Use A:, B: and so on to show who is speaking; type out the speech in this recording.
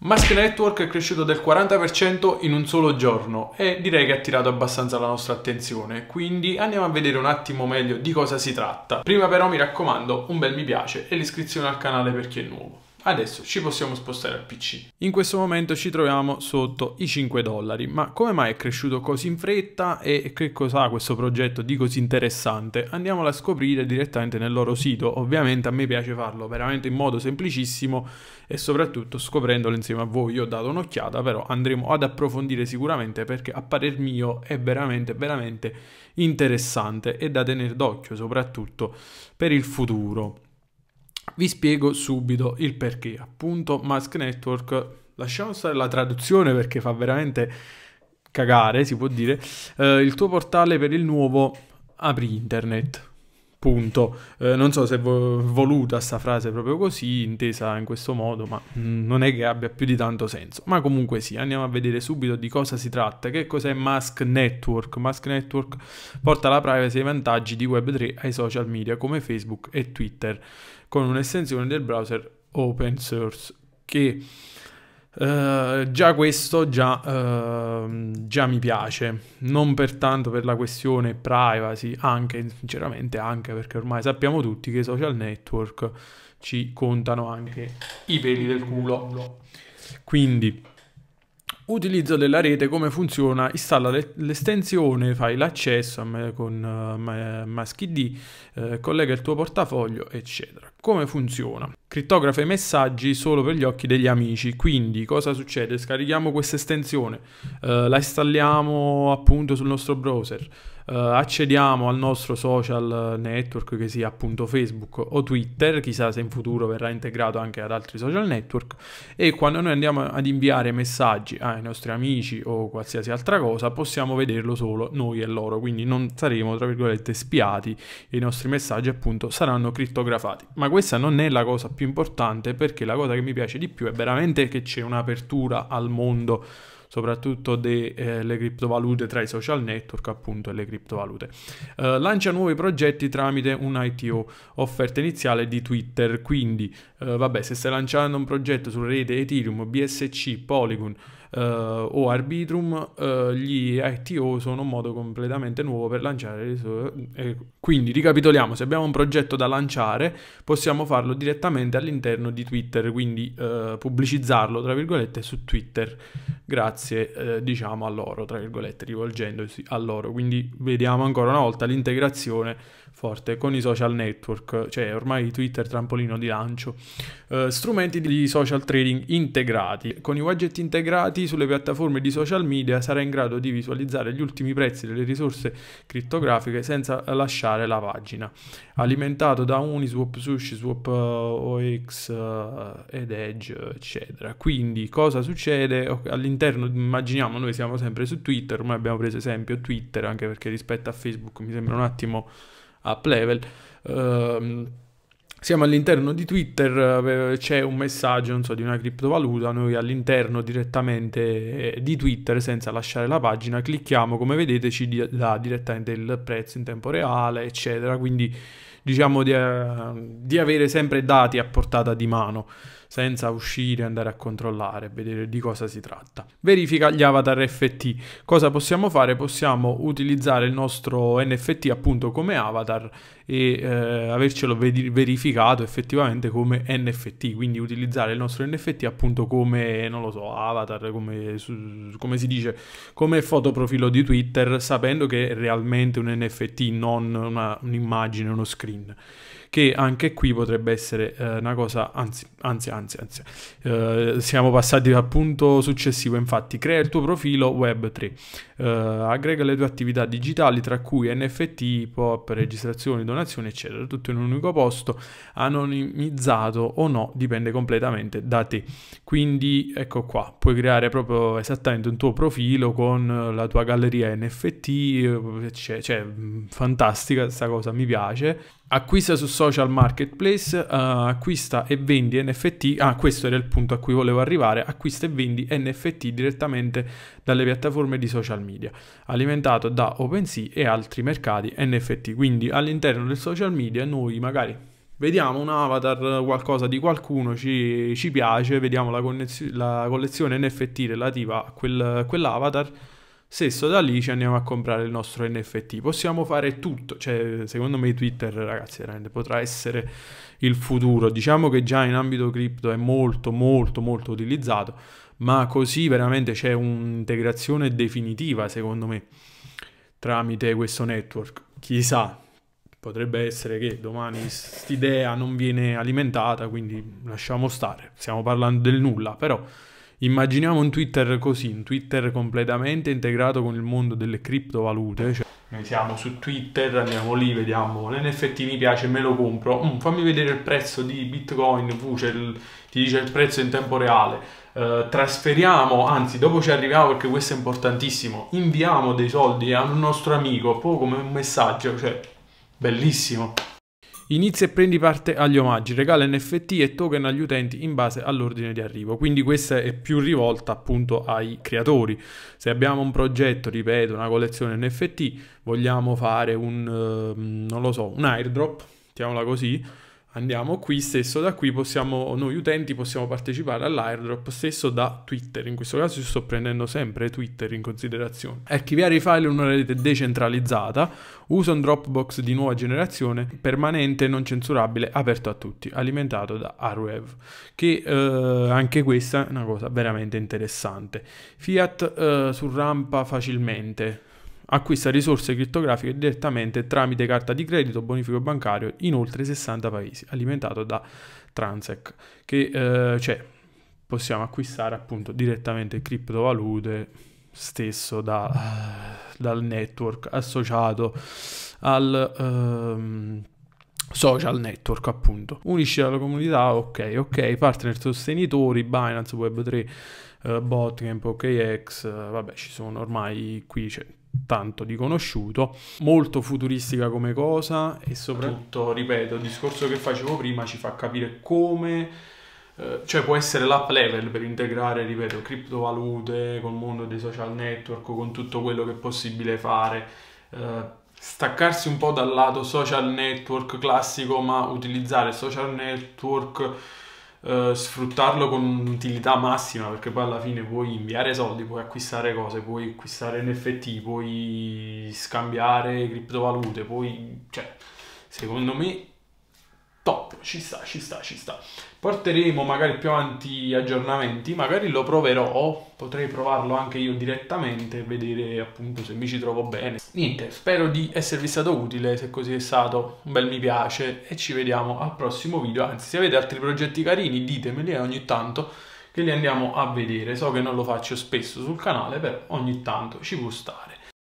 A: Mask Network è cresciuto del 40% in un solo giorno e direi che ha attirato abbastanza la nostra attenzione, quindi andiamo a vedere un attimo meglio di cosa si tratta. Prima però mi raccomando un bel mi piace e l'iscrizione al canale per chi è nuovo. Adesso ci possiamo spostare al PC. In questo momento ci troviamo sotto i 5 dollari, ma come mai è cresciuto così in fretta e che cosa ha questo progetto di così interessante? Andiamolo a scoprire direttamente nel loro sito. Ovviamente a me piace farlo veramente in modo semplicissimo e soprattutto scoprendolo insieme a voi. Io ho dato un'occhiata, però andremo ad approfondire sicuramente perché a parer mio è veramente veramente interessante e da tenere d'occhio soprattutto per il futuro. Vi spiego subito il perché. Appunto, Mask Network, lasciamo stare la traduzione perché fa veramente cagare, si può dire, eh, il tuo portale per il nuovo apri internet. Punto. Eh, non so se è voluta sta frase proprio così, intesa in questo modo, ma mm, non è che abbia più di tanto senso. Ma comunque sì, andiamo a vedere subito di cosa si tratta. Che cos'è Mask Network? Mask Network porta la privacy e i vantaggi di Web3 ai social media come Facebook e Twitter con un'estensione del browser open source che Uh, già questo già, uh, già, mi piace, non pertanto per la questione privacy, anche sinceramente anche perché ormai sappiamo tutti che i social network ci contano anche i peli del culo. Quindi Utilizzo della rete, come funziona? Installa l'estensione, fai l'accesso con uh, MaskID, eh, collega il tuo portafoglio, eccetera. Come funziona? Crittografa i messaggi solo per gli occhi degli amici, quindi cosa succede? Scarichiamo questa estensione, eh, la installiamo appunto sul nostro browser, uh, accediamo al nostro social network che sia appunto Facebook o Twitter, chissà se in futuro verrà integrato anche ad altri social network e quando noi andiamo ad inviare messaggi ai nostri amici o qualsiasi altra cosa possiamo vederlo solo noi e loro, quindi non saremo tra virgolette spiati, i nostri messaggi appunto saranno crittografati. Ma questa non è la cosa più importante perché la cosa che mi piace di più è veramente che c'è un'apertura al mondo soprattutto delle eh, criptovalute tra i social network appunto e le criptovalute. Uh, lancia nuovi progetti tramite un ITO, offerta iniziale di Twitter, quindi uh, vabbè se stai lanciando un progetto sulla rete Ethereum, BSC, Polygon, uh, o Arbitrum, uh, gli ITO sono un modo completamente nuovo per lanciare le sue... Eh, quindi ricapitoliamo, se abbiamo un progetto da lanciare possiamo farlo direttamente all'interno di Twitter, quindi uh, pubblicizzarlo tra virgolette su Twitter grazie diciamo a loro, tra virgolette, rivolgendosi a loro. Quindi vediamo ancora una volta l'integrazione forte con i social network, cioè ormai Twitter trampolino di lancio. Uh, strumenti di social trading integrati. Con i widget integrati sulle piattaforme di social media sarà in grado di visualizzare gli ultimi prezzi delle risorse crittografiche senza lasciare la pagina. Alimentato da Uniswap, SushiSwap, uh, OX uh, ed Edge, eccetera. Quindi cosa succede? All'interno, immaginiamo, noi siamo sempre su Twitter, ormai abbiamo preso esempio Twitter, anche perché rispetto a Facebook mi sembra un attimo up level. Uh, siamo all'interno di Twitter, eh, c'è un messaggio, so, di una criptovaluta, noi all'interno direttamente eh, di Twitter, senza lasciare la pagina, clicchiamo, come vedete ci dà direttamente il prezzo in tempo reale, eccetera, quindi diciamo di, uh, di avere sempre dati a portata di mano senza uscire andare a controllare, vedere di cosa si tratta. Verifica gli avatar FT. Cosa possiamo fare? Possiamo utilizzare il nostro NFT appunto come avatar e eh, avercelo verificato effettivamente come NFT, quindi utilizzare il nostro NFT appunto come, non lo so, avatar, come, come si dice, come fotoprofilo di Twitter, sapendo che è realmente un NFT, non una, un'immagine, uno screen Green. Che anche qui potrebbe essere eh, una cosa, anzi, anzi, anzi, anzi eh, siamo passati al punto successivo, infatti, crea il tuo profilo Web3, eh, aggrega le tue attività digitali, tra cui NFT, POP, registrazioni, donazioni, eccetera, tutto in un unico posto, anonimizzato o no, dipende completamente da te. Quindi, ecco qua, puoi creare proprio esattamente un tuo profilo con la tua galleria NFT, cioè, cioè fantastica questa cosa, mi piace acquista su social marketplace, uh, acquista e vendi NFT, ah questo era il punto a cui volevo arrivare, acquista e vendi NFT direttamente dalle piattaforme di social media, alimentato da OpenSea e altri mercati NFT, quindi all'interno del social media noi magari vediamo un avatar, qualcosa di qualcuno, ci, ci piace, vediamo la, la, collezione NFT relativa a quel, quell'avatar, stesso da lì ci andiamo a comprare il nostro NFT. Possiamo fare tutto, cioè secondo me Twitter ragazzi veramente potrà essere il futuro, diciamo che già in ambito cripto è molto molto molto utilizzato, ma così veramente c'è un'integrazione definitiva secondo me tramite questo network. Chissà, potrebbe essere che domani quest'idea non viene alimentata, quindi lasciamo stare, stiamo parlando del nulla, però immaginiamo un Twitter così, un Twitter completamente integrato con il mondo delle criptovalute, cioè noi siamo su Twitter, andiamo lì, vediamo. l'NFT mi piace, me lo compro, mm, fammi vedere il prezzo di Bitcoin, Vucel, ti dice il prezzo in tempo reale, Uh, trasferiamo, anzi dopo ci arriviamo perché questo è importantissimo, inviamo dei soldi a un nostro amico, poi come un messaggio, cioè Bellissimo. Inizia e prendi parte agli omaggi, regala NFT e token agli utenti in base all'ordine di arrivo. Quindi questa è più rivolta appunto ai creatori. Se abbiamo un progetto, ripeto, una collezione NFT, vogliamo fare un, uh, non lo so, un airdrop, mettiamola così, andiamo qui stesso, da qui possiamo, noi utenti possiamo partecipare all'airdrop stesso da Twitter, in questo caso sto prendendo sempre Twitter in considerazione. Archiviare i file in una rete decentralizzata, usa un Dropbox di nuova generazione, permanente, non censurabile, aperto a tutti, alimentato da Arwev, che eh, anche questa è una cosa veramente interessante. Fiat eh, su rampa facilmente, acquista risorse crittografiche direttamente tramite carta di credito bonifico bancario in oltre 60 paesi, alimentato da Transec, che eh, cioè, possiamo acquistare appunto direttamente criptovalute stesso da, dal network associato al um, social network appunto. Unisci alla comunità ok ok partner sostenitori Binance Web3 uh, Botcamp OKX uh, vabbè ci sono ormai qui c'è tanto di conosciuto, molto futuristica come cosa e soprattutto, ripeto, il discorso che facevo prima ci fa capire come, eh, cioè può essere l'app level per integrare, ripeto, criptovalute col mondo dei social network, con tutto quello che è possibile fare. Eh, staccarsi un po' dal lato social network classico, ma utilizzare social network Uh, sfruttarlo con un'utilità massima perché poi alla fine puoi inviare soldi, puoi acquistare cose, puoi acquistare NFT, puoi scambiare criptovalute, puoi... cioè, secondo me top, ci sta, ci sta, ci sta. Porteremo magari più avanti aggiornamenti, magari lo proverò, potrei provarlo anche io direttamente, vedere appunto se mi ci trovo bene. Niente, spero di esservi stato utile, se così è stato un bel mi piace e ci vediamo al prossimo video, anzi se avete altri progetti carini ditemeli ogni tanto che li andiamo a vedere, so che non lo faccio spesso sul canale, però ogni tanto ci può stare.